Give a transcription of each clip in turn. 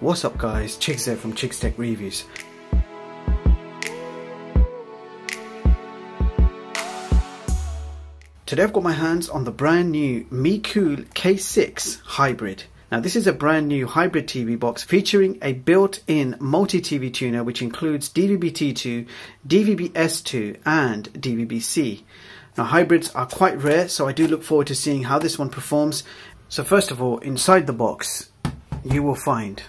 What's up guys, Chigz here from Chigz Tech Reviews. Today I've got my hands on the brand new Mecool K6 Hybrid. Now this is a brand new hybrid TV box featuring a built-in multi-TV tuner which includes DVB-T2, DVB-S2 and DVB-C. Now hybrids are quite rare so I do look forward to seeing how this one performs. So first of all inside the box you will find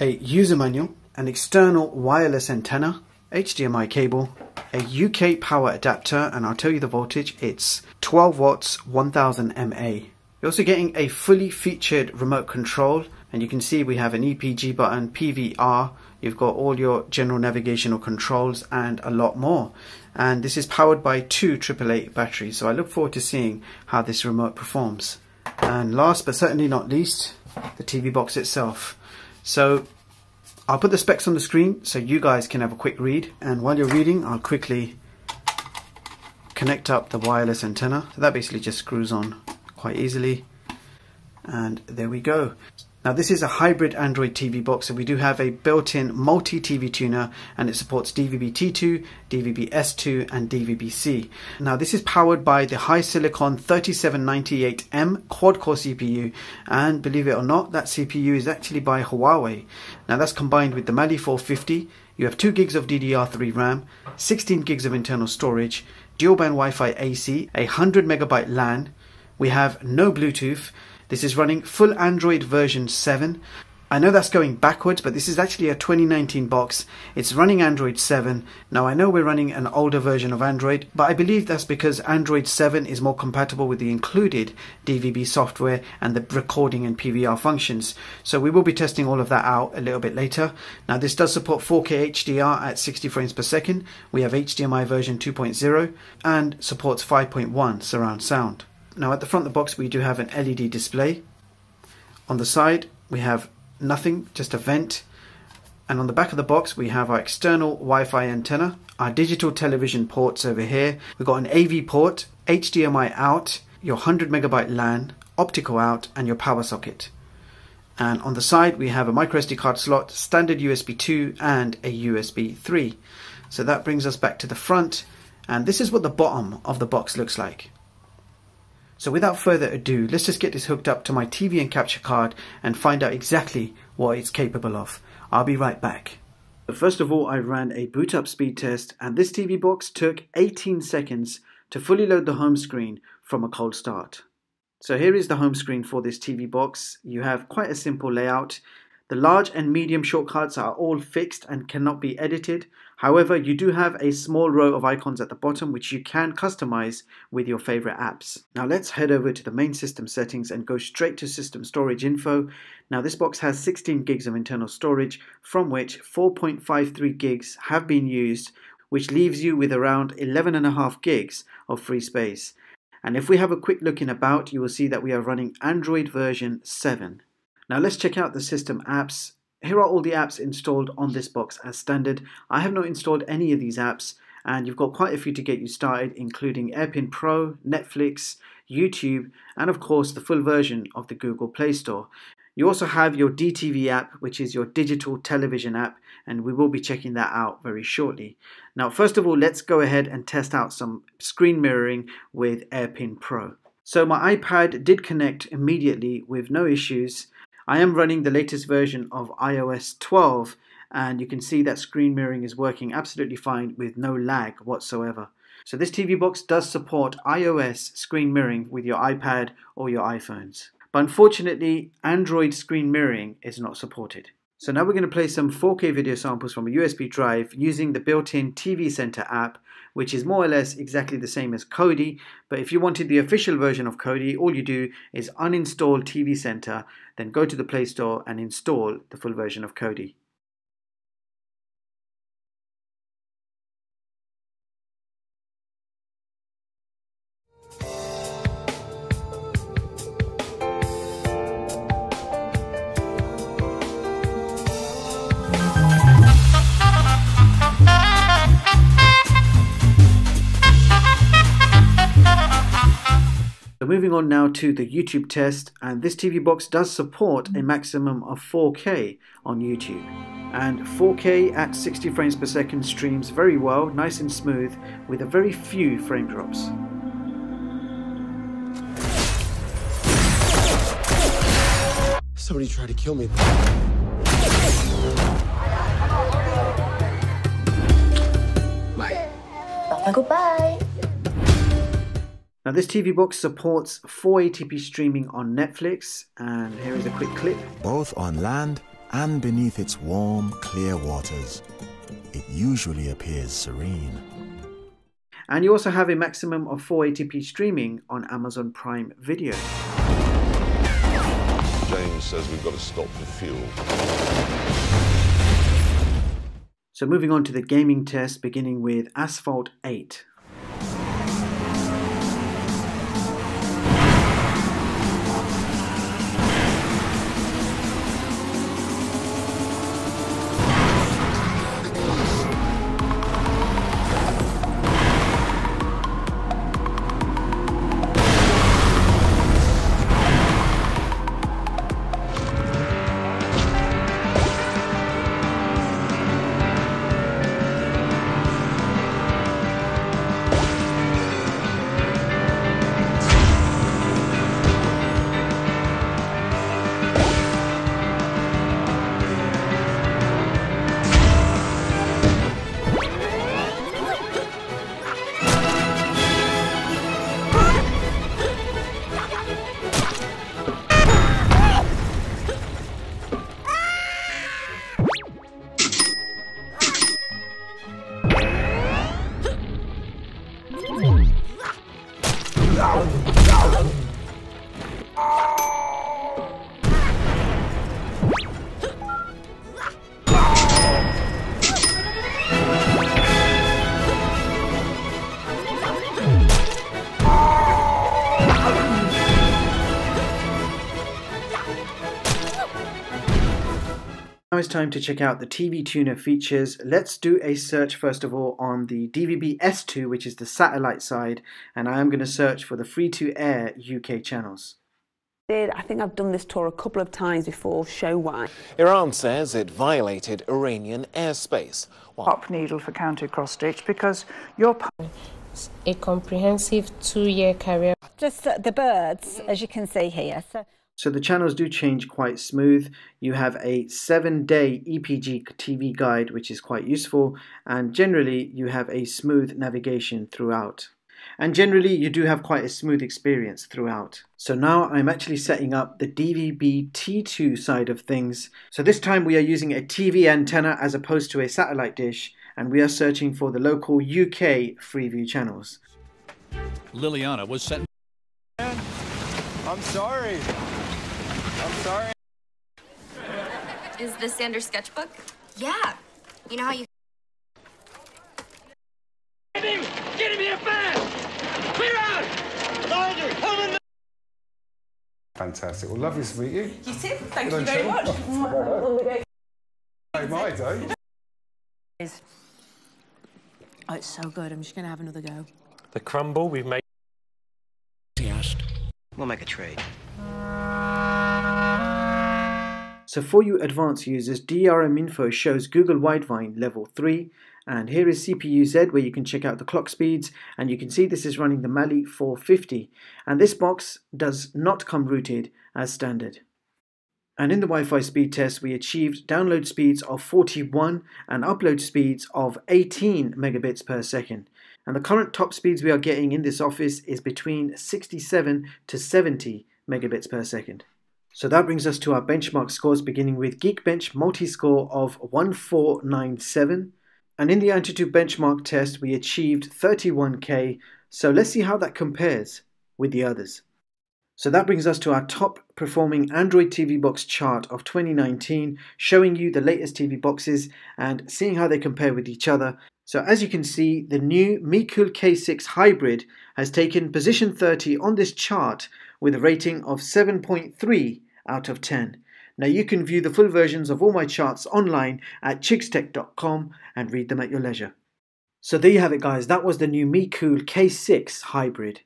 a user manual, an external wireless antenna, HDMI cable, a UK power adapter and I'll tell you the voltage it's 12 watts 1000 mA you're also getting a fully featured remote control and you can see we have an EPG button, PVR, you've got all your general navigational controls and a lot more. And this is powered by two AAA batteries, so I look forward to seeing how this remote performs. And last but certainly not least, the TV box itself. So I'll put the specs on the screen so you guys can have a quick read. And while you're reading, I'll quickly connect up the wireless antenna. So that basically just screws on quite easily. And there we go. Now this is a hybrid Android TV box, so we do have a built-in multi-TV tuner and it supports DVB-T2, DVB-S2 and DVB-C. Now this is powered by the HiSilicon 3798M quad-core CPU and believe it or not, that CPU is actually by Huawei. Now that's combined with the Mali 450, you have 2 gigs of DDR3 RAM, 16 gigs of internal storage, dual band Wi-Fi AC, a 100 megabyte LAN, we have no Bluetooth. This is running full Android version 7. I know that's going backwards, but this is actually a 2019 box. It's running Android 7. Now I know we're running an older version of Android, but I believe that's because Android 7 is more compatible with the included DVB software and the recording and PVR functions. So we will be testing all of that out a little bit later. Now this does support 4K HDR at 60 frames per second. We have HDMI version 2.0 and supports 5.1 surround sound. Now at the front of the box we do have an LED display. On the side we have nothing, just a vent. And on the back of the box we have our external Wi-Fi antenna, our digital television ports over here. We've got an AV port, HDMI out, your 100 megabyte LAN, optical out and your power socket. And on the side we have a microSD card slot, standard USB 2 and a USB 3. So that brings us back to the front and this is what the bottom of the box looks like. So without further ado, let's just get this hooked up to my TV and capture card and find out exactly what it's capable of. I'll be right back. First of all, I ran a boot up speed test and this TV box took 18 seconds to fully load the home screen from a cold start. So here is the home screen for this TV box. You have quite a simple layout. The large and medium shortcuts are all fixed and cannot be edited. However, you do have a small row of icons at the bottom which you can customize with your favorite apps. Now let's head over to the main system settings and go straight to system storage info. Now this box has 16 gigs of internal storage from which 4.53 gigs have been used which leaves you with around 11.5 gigs of free space. And if we have a quick look in about, you will see that we are running Android version 7. Now let's check out the system apps. Here are all the apps installed on this box as standard. I have not installed any of these apps and you've got quite a few to get you started including AirPin Pro, Netflix, YouTube and of course the full version of the Google Play Store. You also have your DTV app which is your digital television app and we will be checking that out very shortly. Now first of all let's go ahead and test out some screen mirroring with AirPin Pro. So my iPad did connect immediately with no issues I am running the latest version of iOS 12 and you can see that screen mirroring is working absolutely fine with no lag whatsoever. So this TV box does support iOS screen mirroring with your iPad or your iPhones. But unfortunately, Android screen mirroring is not supported. So now we're going to play some 4K video samples from a USB drive using the built-in TV Center app which is more or less exactly the same as Kodi. But if you wanted the official version of Kodi, all you do is uninstall TV Center, then go to the Play Store and install the full version of Kodi. Moving on now to the YouTube test and this TV box does support a maximum of 4K on YouTube and 4K at 60 frames per second streams very well, nice and smooth with a very few frame drops. Somebody tried to kill me. Bye. Goodbye. Now this TV box supports 480p streaming on Netflix and here is a quick clip. Both on land and beneath its warm, clear waters, it usually appears serene. And you also have a maximum of 480p streaming on Amazon Prime Video. James says we've got to stop the fuel. So moving on to the gaming test beginning with Asphalt 8. Now it's time to check out the TV Tuner features. Let's do a search first of all on the DVB S2, which is the satellite side, and I am going to search for the free to air UK channels. I think I've done this tour a couple of times before, show why. Iran says it violated Iranian airspace. Pop needle for counter cross stitch because your a comprehensive two-year career. Just the birds, as you can see here. So. So the channels do change quite smooth. You have a seven day EPG TV guide, which is quite useful. And generally you have a smooth navigation throughout. And generally you do have quite a smooth experience throughout. So now I'm actually setting up the DVB T2 side of things. So this time we are using a TV antenna as opposed to a satellite dish. And we are searching for the local UK Freeview channels. Liliana was sent. I'm sorry. I'm sorry. Is this Sanders sketchbook? Yeah. You know how you. Get him! Get him here fast! Clear out! Larger, come in the... Fantastic. Well, lovely to meet you. You too. Thank Good you very on, much. Hey, my day. Oh, it's so good. I'm just going to have another go. The crumble we've made. He asked. We'll make a trade. So for you advanced users, DRM info shows Google Widevine level 3 and here is CPU Z where you can check out the clock speeds and you can see this is running the Mali 450 and this box does not come rooted as standard. And in the Wi-Fi speed test we achieved download speeds of 41 and upload speeds of 18 megabits per second. And the current top speeds we are getting in this office is between 67 to 70 megabits per second. So that brings us to our benchmark scores beginning with Geekbench multi-score of 1497 and in the AnTuTu benchmark test we achieved 31k so let's see how that compares with the others. So that brings us to our top performing Android TV box chart of 2019 showing you the latest TV boxes and seeing how they compare with each other. So as you can see the new Mecool K6 Hybrid has taken position 30 on this chart with a rating of 7.3 out of 10. Now you can view the full versions of all my charts online at chigztech.com and read them at your leisure. So there you have it guys, that was the new Mecool K6 Hybrid.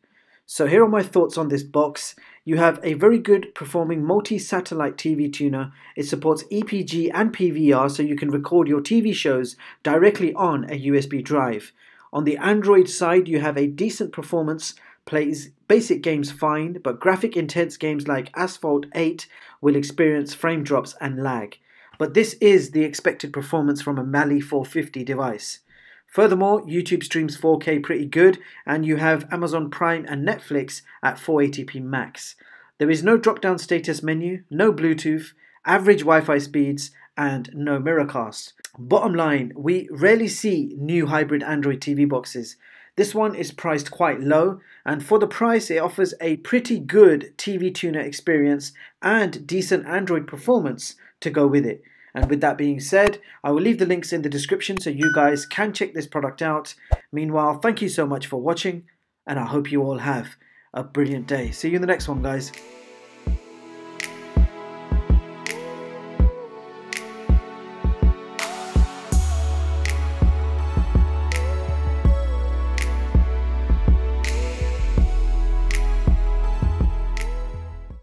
So here are my thoughts on this box. You have a very good performing multi-satellite TV tuner. It supports EPG and PVR so you can record your TV shows directly on a USB drive. On the Android side, you have a decent performance, plays basic games fine, but graphic intense games like Asphalt 8 will experience frame drops and lag. But this is the expected performance from a Mali 450 device. Furthermore, YouTube streams 4K pretty good, and you have Amazon Prime and Netflix at 480p max. There is no drop down status menu, no Bluetooth, average Wi Fi speeds, and no Miracast. Bottom line, we rarely see new hybrid Android TV boxes. This one is priced quite low, and for the price, it offers a pretty good TV tuner experience and decent Android performance to go with it. And with that being said, I will leave the links in the description so you guys can check this product out. Meanwhile, thank you so much for watching, and I hope you all have a brilliant day. See you in the next one, guys.